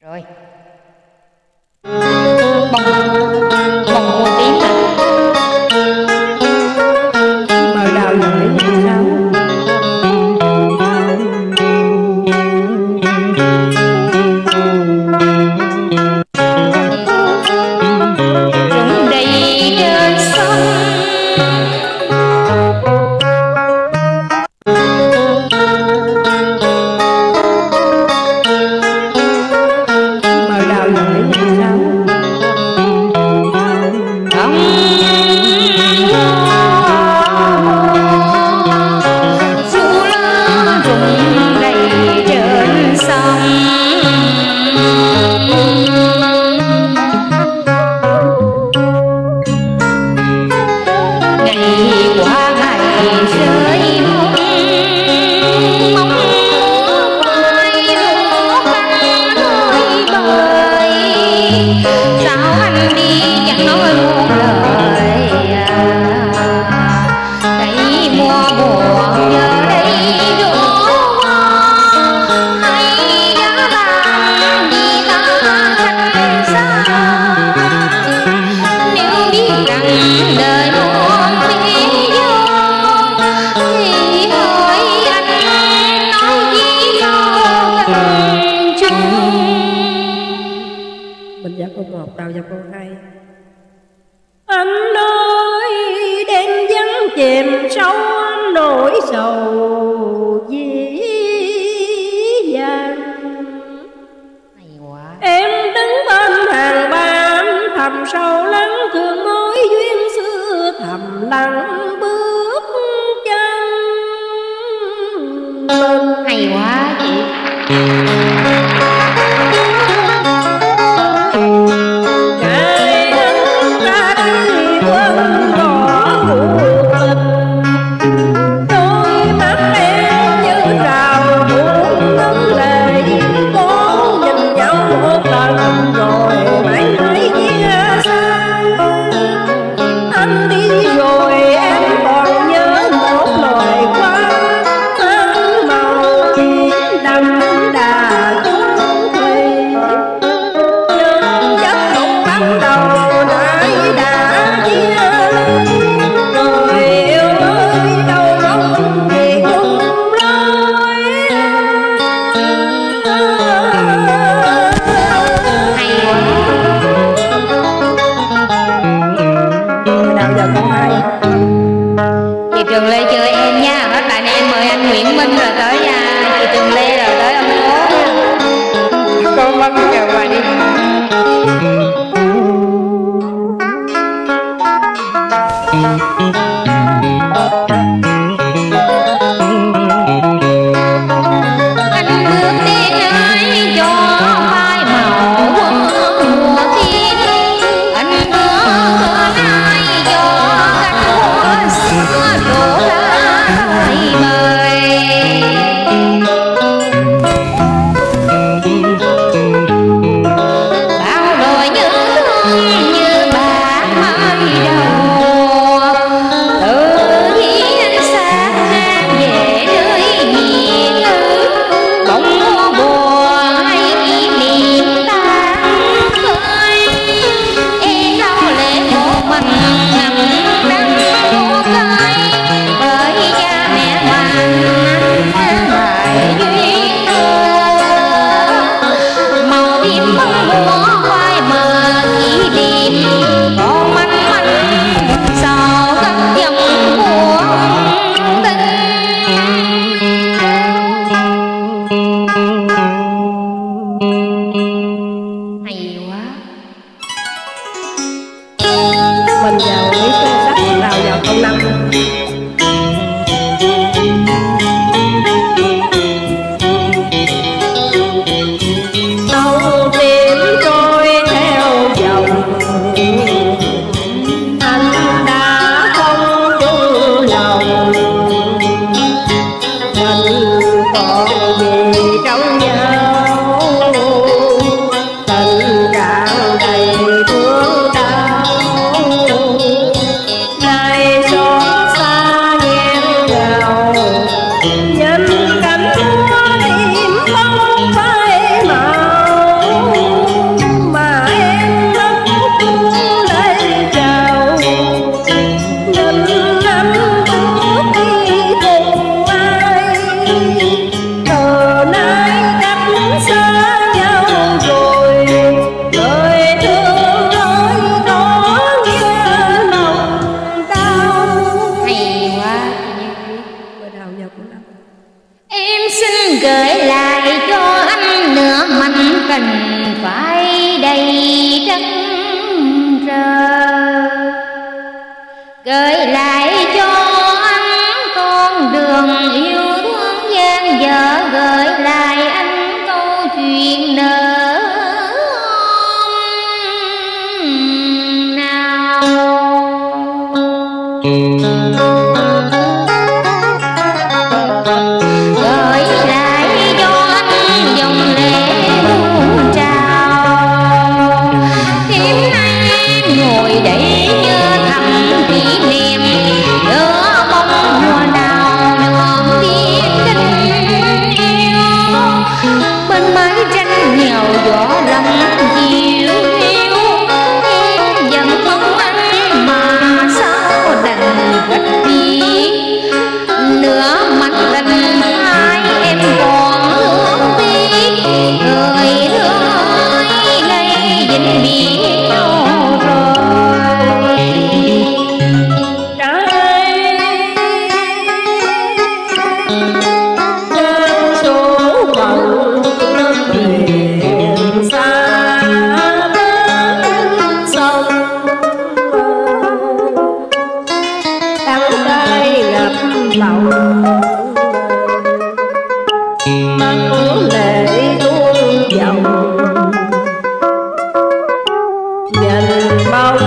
rồi Bông. câu một đầu vào câu hai. Anh ơi đêm vắng chìm sâu nỗi sầu dĩ dàng Em đứng bên hàng ba thầm sâu lắng thương mối duyên xưa thầm lặng được con ơi chị Trường Lê chơi em nha. Các bạn em mời anh Nguyễn Minh rồi tới nha. Chị Trường Lê rồi tới ông Cố nha. Cô Vân chờ ngoài đi. dạy cho anh nửa mạnh cần phải đầy trắng rờ gửi என் வீ And mau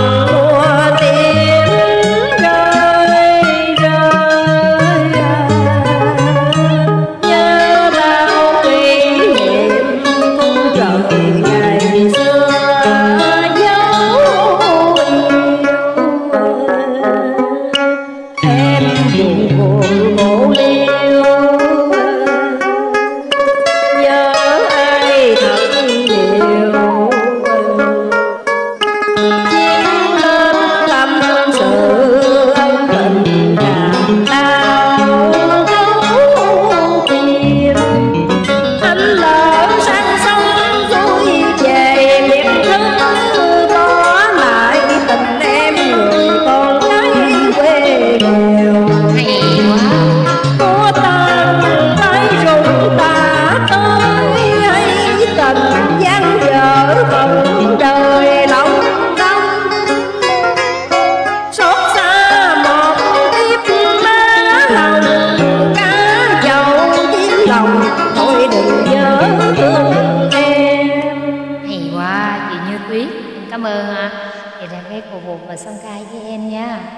của vụ và song ca với em nha.